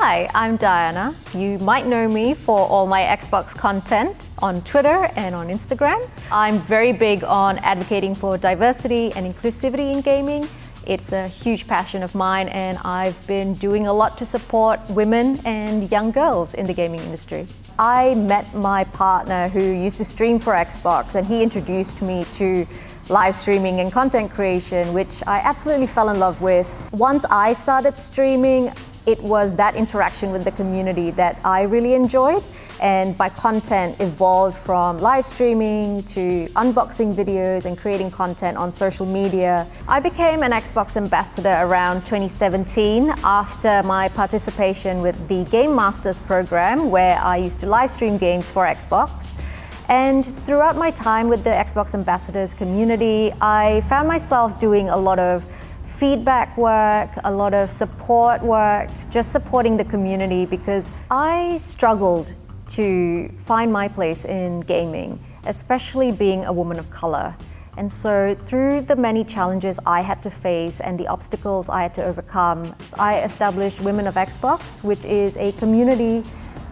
Hi, I'm Diana. You might know me for all my Xbox content on Twitter and on Instagram. I'm very big on advocating for diversity and inclusivity in gaming. It's a huge passion of mine and I've been doing a lot to support women and young girls in the gaming industry. I met my partner who used to stream for Xbox and he introduced me to live streaming and content creation, which I absolutely fell in love with. Once I started streaming, it was that interaction with the community that I really enjoyed. And my content evolved from live streaming to unboxing videos and creating content on social media. I became an Xbox ambassador around 2017 after my participation with the Game Masters program, where I used to live stream games for Xbox. And throughout my time with the Xbox Ambassadors community, I found myself doing a lot of feedback work, a lot of support work, just supporting the community because I struggled to find my place in gaming, especially being a woman of color. And so, through the many challenges I had to face and the obstacles I had to overcome, I established Women of Xbox, which is a community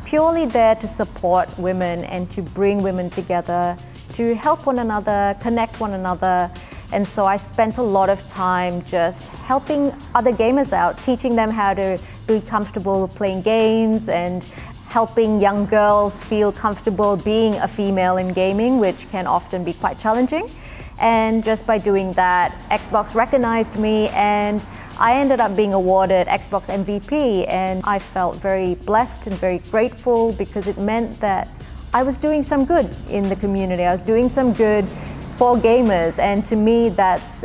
purely there to support women and to bring women together, to help one another, connect one another. And so I spent a lot of time just helping other gamers out, teaching them how to be comfortable playing games and helping young girls feel comfortable being a female in gaming, which can often be quite challenging. And just by doing that, Xbox recognized me and I ended up being awarded Xbox MVP and I felt very blessed and very grateful because it meant that I was doing some good in the community. I was doing some good for gamers and to me that's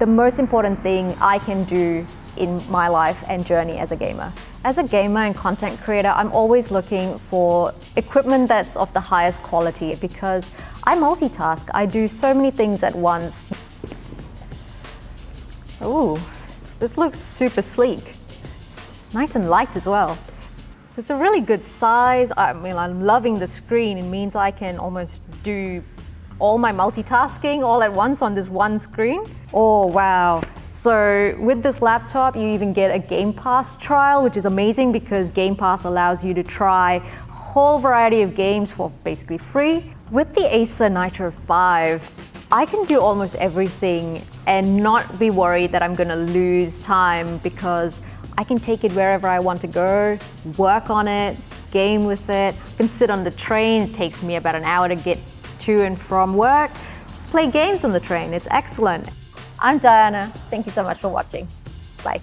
the most important thing I can do in my life and journey as a gamer. As a gamer and content creator, I'm always looking for equipment that's of the highest quality because I multitask. I do so many things at once. Ooh, this looks super sleek. It's nice and light as well. So it's a really good size. I mean, I'm loving the screen. It means I can almost do all my multitasking all at once on this one screen. Oh, wow. So with this laptop, you even get a Game Pass trial, which is amazing because Game Pass allows you to try a whole variety of games for basically free. With the Acer Nitro 5, I can do almost everything and not be worried that I'm gonna lose time because I can take it wherever I want to go, work on it, game with it. I can sit on the train, it takes me about an hour to get to and from work. Just play games on the train, it's excellent. I'm Diana. Thank you so much for watching. Bye.